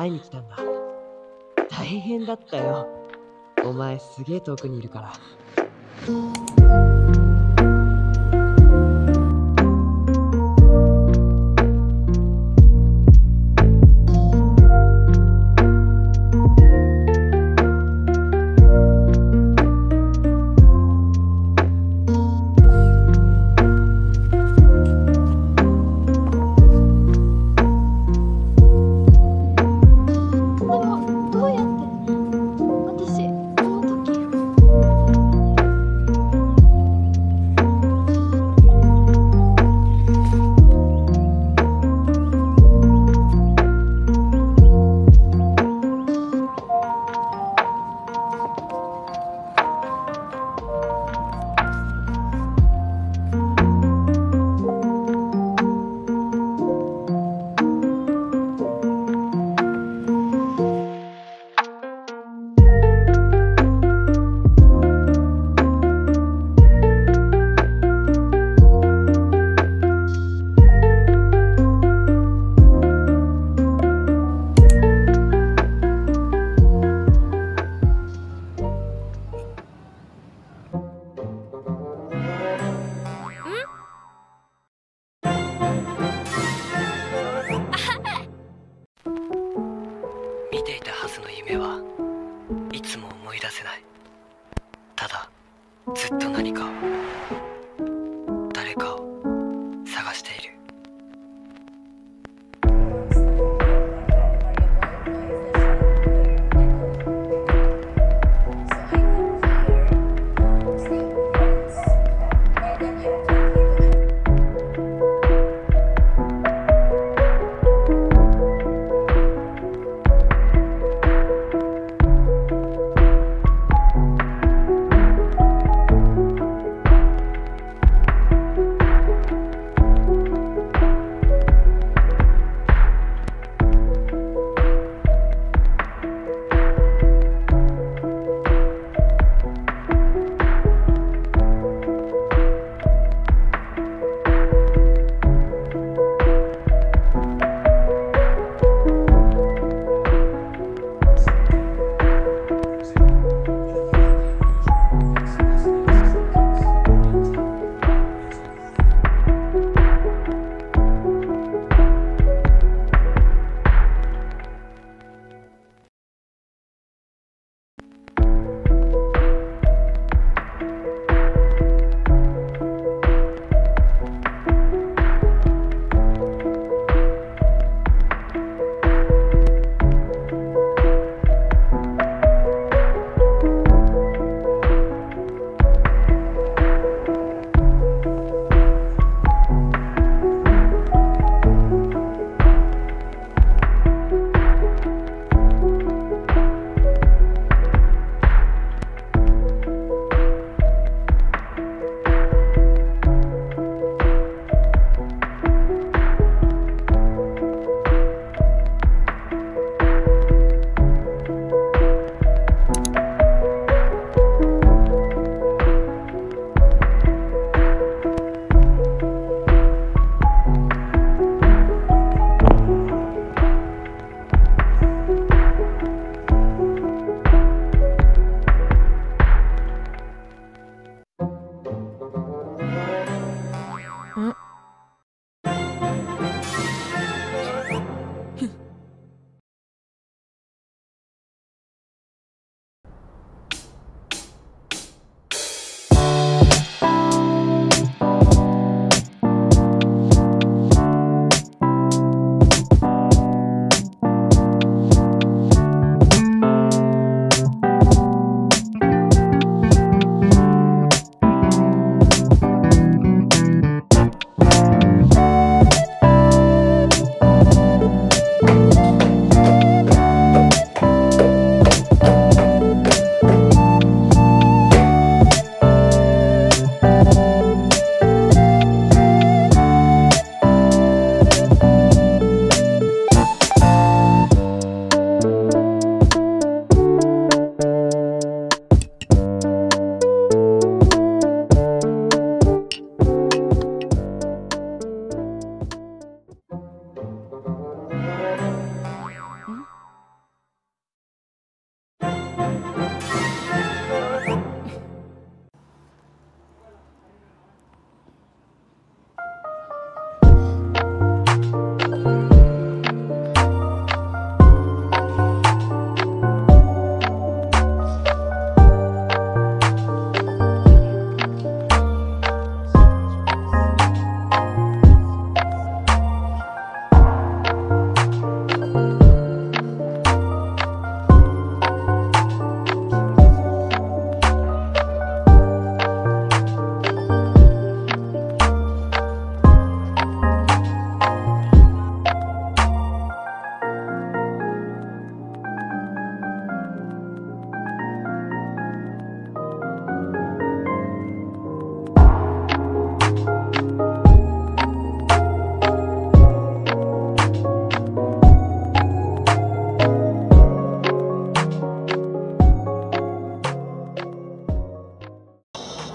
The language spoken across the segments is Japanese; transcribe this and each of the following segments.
会いに来たんだ。大変だったよ。お前すげえ遠くにいるから。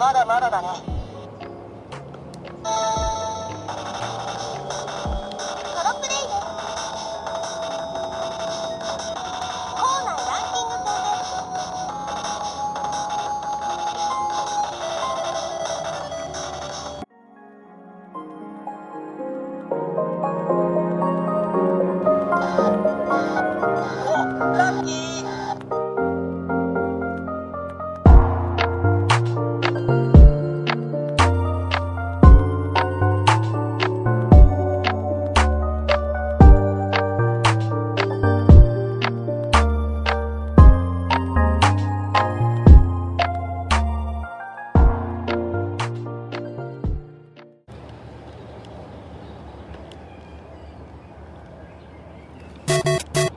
まだまだだね。ソロプレイで。す校内ランキング戦です。